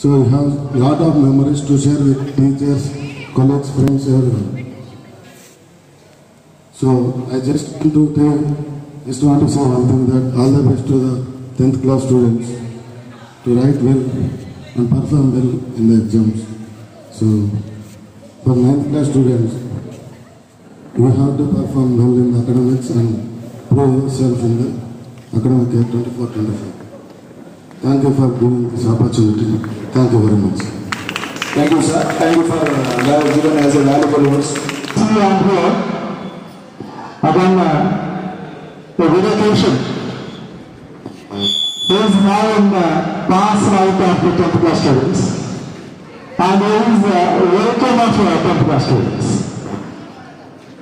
So you have a lot of memories to share with teachers, colleagues, friends, everyone. So I just want to tell, just want to say one thing that all the best to the 10th class students to write well and perform well in the exams. So for 9th class students, you have to perform well in academics and prove yourself in the academic year 24-25. Thank you for giving this opportunity. Thank you very much. Thank you, sir. Thank you for uh, giving us a valuable words. See on here, again, uh, the dedication is now in the pass right of the 10th class students and there is a welcome of uh, 10th class students.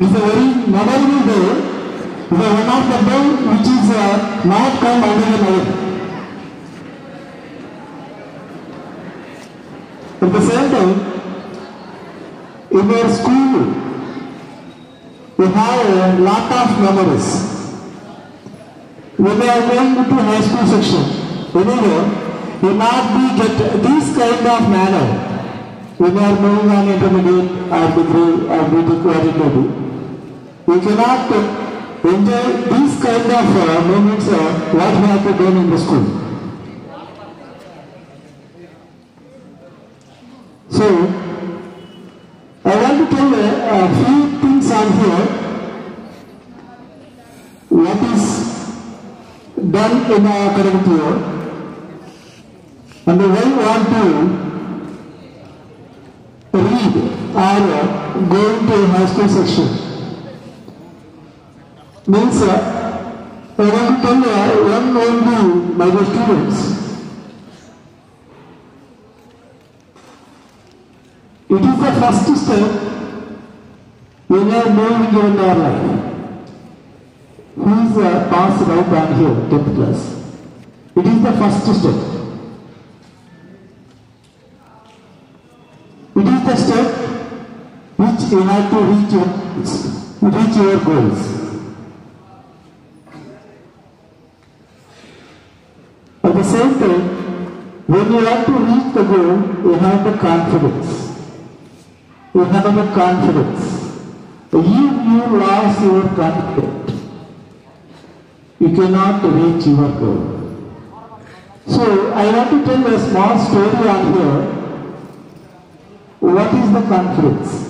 It's a very memorable day, it's one of the day which is uh, not come under the At the same time, in your school, you have a lot of memories. When you are going to high school section, anyway, you not be get this kind of manner. When you are moving on intermediate or degree or BTech or interview, you cannot enjoy this kind of uh, moments uh, what we have to do in the school. So, I want to tell a, a few things on here. What is done in our academic year and we want to read or go into high school section. Means uh, I want to tell uh, one only my students It is the first step you are moving in our life. Who is uh, passed out on here, 10th class? It is the first step. It is the step which you have to reach your, reach your goals. At the same time, when you have to reach the goal, you have the confidence you have the confidence. If you lost your confidence, you cannot reach your goal. So I want to tell a small story on here. What is the confidence?